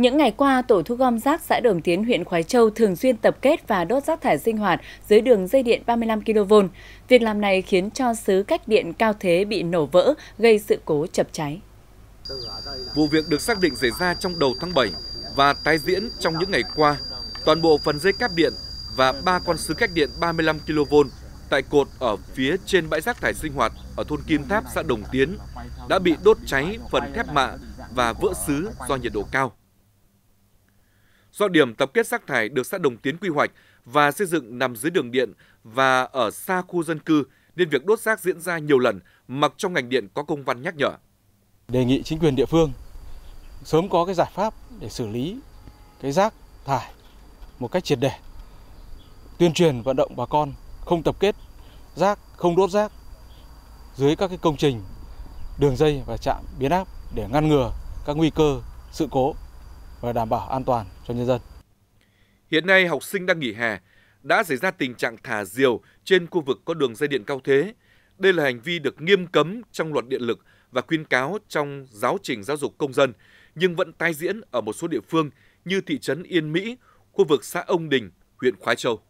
Những ngày qua, tổ thu gom rác xã Đồng Tiến, huyện Khói Châu thường xuyên tập kết và đốt rác thải sinh hoạt dưới đường dây điện 35 kV. Việc làm này khiến cho xứ cách điện cao thế bị nổ vỡ, gây sự cố chập cháy. Vụ việc được xác định xảy ra trong đầu tháng 7 và tái diễn trong những ngày qua. Toàn bộ phần dây cáp điện và ba con sứ cách điện 35 kV tại cột ở phía trên bãi rác thải sinh hoạt ở thôn Kim Tháp, xã Đồng Tiến đã bị đốt cháy phần thép mạ và vỡ xứ do nhiệt độ cao. Do điểm tập kết rác thải được xã Đồng Tiến quy hoạch và xây dựng nằm dưới đường điện và ở xa khu dân cư nên việc đốt rác diễn ra nhiều lần mặc trong ngành điện có công văn nhắc nhở. Đề nghị chính quyền địa phương sớm có cái giải pháp để xử lý cái rác thải một cách triệt để. Tuyên truyền vận động bà con không tập kết rác, không đốt rác dưới các cái công trình, đường dây và trạm biến áp để ngăn ngừa các nguy cơ sự cố và đảm bảo an toàn cho nhân dân. Hiện nay học sinh đang nghỉ hè đã xảy ra tình trạng thả diều trên khu vực có đường dây điện cao thế. Đây là hành vi được nghiêm cấm trong luật điện lực và khuyên cáo trong giáo trình giáo dục công dân, nhưng vẫn tái diễn ở một số địa phương như thị trấn Yên Mỹ, khu vực xã Ông Đình, huyện Khoái Châu.